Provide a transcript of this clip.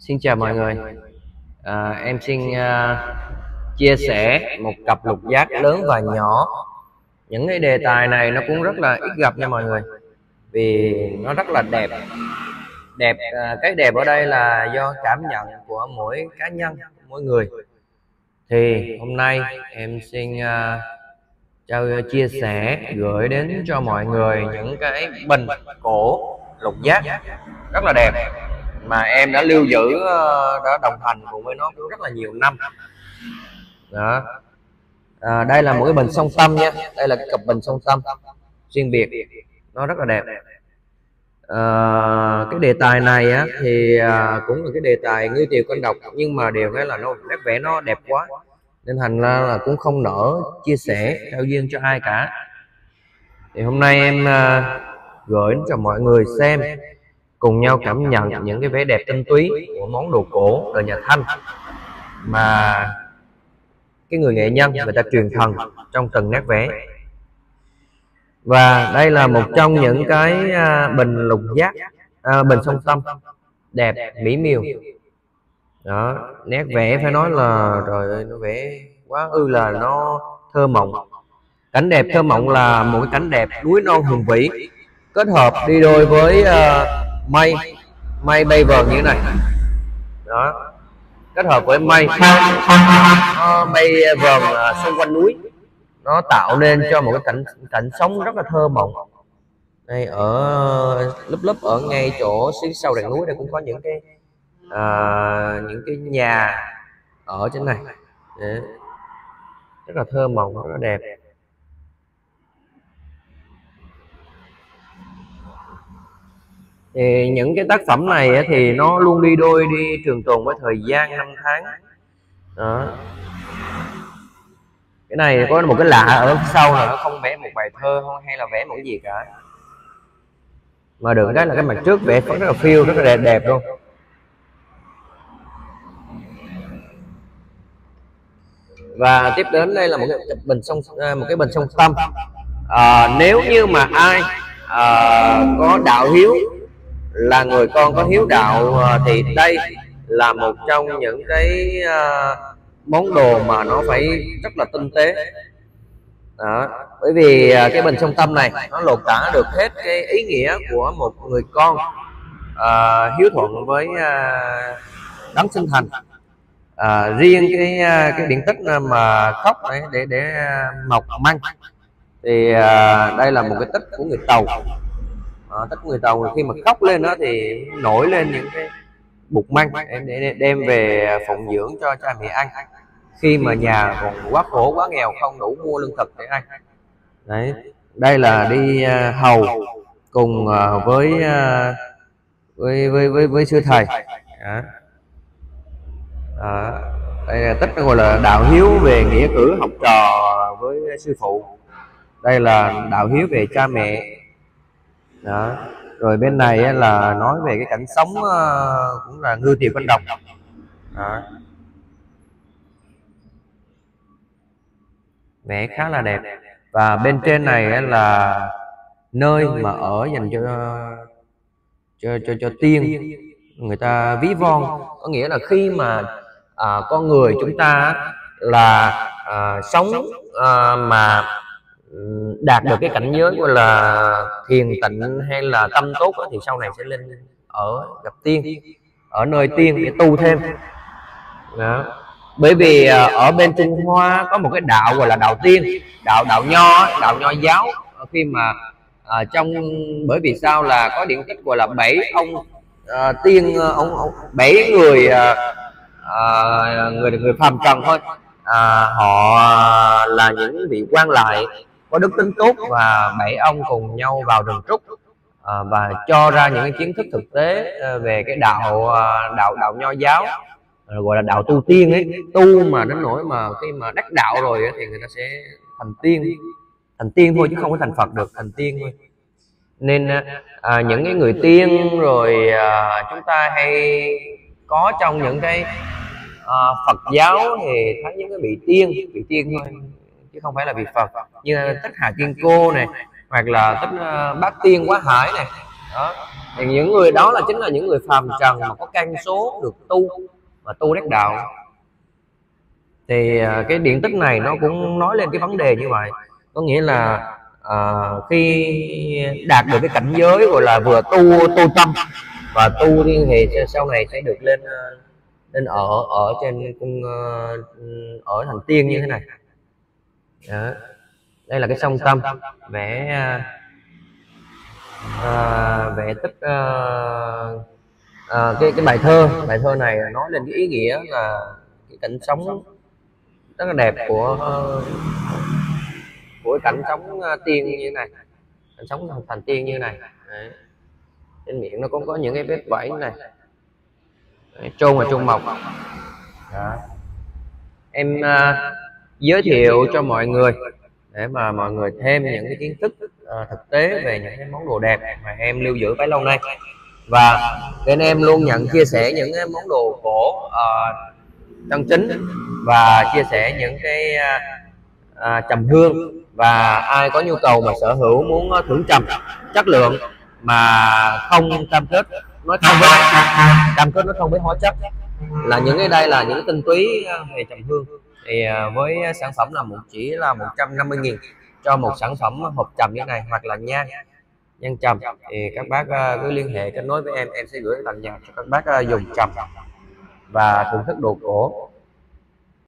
Xin chào mọi người. à, Em xin uh, chia sẻ một cặp lục giác lớn và nhỏ. Những cái đề tài này nó cũng rất là ít gặp nha mọi người. Vì nó rất là đẹp. Đẹp, uh, cái đẹp ở đây là do cảm nhận của mỗi cá nhân, mỗi người. Thì hôm nay em xin uh, cho chia sẻ gửi đến cho mọi người những cái bình cổ lục giác. Rất là đẹp mà em đã lưu giữ ờ, đã đồng hành cùng với nó cũng rất là nhiều năm. Đó. À, đây là một cái bình song tâm nha. Đây là cái cặp bình song tâm. Riêng biệt. Nó rất là đẹp. À, cái đề tài này á, thì à, cũng là cái đề tài ngư tiều con độc nhưng mà điều cái là nó nét vẽ nó đẹp quá. Nên thành ra là cũng không nỡ chia sẻ theo duyên cho ai cả. Thì hôm nay em à, gửi cho mọi người xem cùng nhau cảm nhận những cái vẻ đẹp tinh túy của món đồ cổ đời nhà Thanh. Mà cái người nghệ nhân người ta truyền thần trong từng nét vẽ. Và đây là một trong những cái à, bình lục giác à, bình song tâm đẹp mỹ miều. Đó nét vẽ phải nói là rồi nó vẽ quá ư là nó thơ mộng. Cảnh đẹp thơ mộng là một cái cảnh đẹp núi non hùng vĩ kết hợp đi đôi với uh, mây mây bay vờn như thế này. Đó. Kết hợp với mây nó bay vờn à, xung quanh núi. Nó tạo nên cho một cái cảnh cảnh sống rất là thơ mộng. Đây ở lớp lớp ở ngay chỗ phía sau đèn núi đây cũng có những cái à, những cái nhà ở trên này. Đấy. rất là thơ mộng rất là đẹp. Thì những cái tác phẩm này thì nó luôn đi đôi đi trường tồn với thời gian năm tháng. Đó. Cái này có một cái lạ ở sau là nó không vẽ một bài thơ không hay là vẽ một cái gì cả. Mà được cái là cái mặt trước vẽ rất là phiêu rất là đẹp, đẹp luôn. Và tiếp đến đây là một cái bình sông à, một cái bình sông tâm. À, nếu như mà ai à, có đạo hiếu là người con có hiếu đạo ờ, thì đây là một trong những cái ờ, món đồ mà nó phải rất là tinh tế. Đó bởi vì ờ, cái bình trong tâm này nó lột tả được hết cái ý nghĩa của một người con uh, hiếu thuận với uh, đấng sinh thành. Uh, riêng cái cái điện tích mà khóc để để mọc măng thì uh, đây là một cái tích của người tàu à, tất người tàu khi mà khóc lên đó thì nổi lên những cái bục măng em để đem về phụng dưỡng cho cha mẹ ăn. Khi mà nhà còn quá khổ quá nghèo không đủ mua lương thực để ăn. Đấy đây là đi uh, hầu cùng uh, với, uh, với với với với sư thầy. À. Đây là tích gọi là đạo hiếu về nghĩa cử học trò với sư phụ. Đây là đạo hiếu về cha mẹ đó. Rồi bên này là nói về cái cảnh sống ờ, cũng là ngư tiều con đồng. Đó. vẽ khá là đẹp. Và bên trên này là nơi mà ở dành cho cho cho cho tiên. Người ta ví von. Có nghĩa là khi mà à, con người chúng ta là à, sống à, mà đạt được cái cảnh giới gọi là thiền tịnh hay là tâm tốt thì sau này sẽ lên ở gặp tiên ở nơi tiên để tu thêm. đó. Bởi vì à, ở bên Trung Hoa có một cái đạo gọi là đạo tiên đạo đạo nho đạo nho giáo. Khi mà à, trong bởi vì sao là có điện tích gọi là bảy ông à, tiên à, ông, ông bảy người à, à, người người phàm trần thôi. À, họ là những vị quan lại có đức tính tốt và bảy ông cùng nhau vào rừng trúc à, và cho ra những cái kiến thức thực tế à, về cái đạo à, đạo đạo nho giáo à, gọi là đạo tu tiên ấy. Tu mà đến nỗi mà khi mà đắc đạo rồi ấy, thì người ta sẽ thành tiên thành tiên thôi chứ không có thành phật được thành tiên thôi. Nên à, những cái người tiên rồi à, chúng ta hay có trong những cái à, Phật giáo thì thấy những cái vị tiên vị tiên thôi chứ không phải là vị Phật. Như tích Hà Kiên Cô này hoặc là tích ờ, Bát Tiên Quá Hải này. Đó. Thì những người đó là chính là những người phàm trần mà có căn số được tu và tu đắc đạo. Thì ờ, cái điện tích này nó cũng nói lên cái vấn đề như vậy. Có nghĩa là à, khi đạt được cái cảnh giới gọi là vừa tu tu tâm và tu thì sau này sẽ được lên lên ở ở trên cung ở thành tiên như thế này đó. đây là cái sông tâm vẽ à, vẽ tức à, à, cái cái bài thơ bài thơ này nói lên cái ý nghĩa là cái cảnh sống rất là đẹp của ờ, của cảnh sống tiên như thế này cảnh sống thành, thành tiên như thế này Đấy. trên miệng nó cũng có những cái vết vảy này Đấy, trôn và trung mộc Đó. em uh, giới thiệu cho mọi người. để mà mọi người thêm những cái kiến thức uh, thực tế về những cái món đồ đẹp mà em lưu giữ bấy lâu nay. Và bên em luôn nhận chia sẻ những cái món đồ cổ uh, chân chính và chia sẻ những cái à, à, trầm hương. Và ai có nhu cầu mà sở hữu muốn thưởng trầm chất lượng mà không cam kết nói không với cam kết nó không với hóa chất là những cái đây là những tinh túy về trầm hương thì à, với à, sản phẩm là một chỉ là 150 nghìn cho một sản phẩm hộp trầm như này hoặc là nhang nhân trầm thì các bác à, cứ liên hệ kết nối với em em sẽ gửi tặng nhà cho các bác dùng trầm và thưởng thức đồ cổ.